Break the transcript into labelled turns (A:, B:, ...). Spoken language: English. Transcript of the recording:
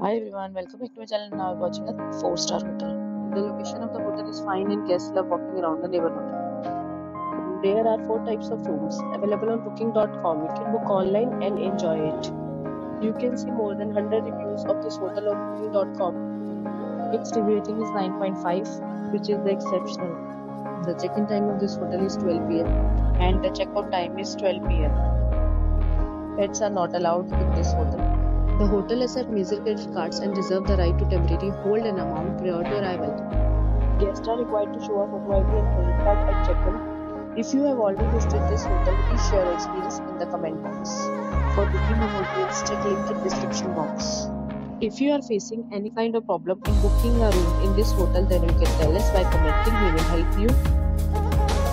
A: Hi everyone, welcome back to my channel. Now we're watching a 4-star hotel. The location of the hotel is fine and guests love walking around the neighborhood. There are 4 types of rooms available on booking.com. You can book online and enjoy it. You can see more than 100 reviews of this hotel on booking.com. Its rating is 9.5 which is the exceptional. The check-in time of this hotel is 12 pm and the check-out time is 12 pm. Pets are not allowed in this hotel. The hotel accepts major credit cards and reserves the right to temporarily hold an amount prior to arrival. Guests are required to show a photo ID and credit card at check-in. If you have already visited this hotel, please share your experience in the comment box. For booking a hotel, check link in description box. If you are facing any kind of problem in booking a room in this hotel, then you can tell us by commenting. We will help you.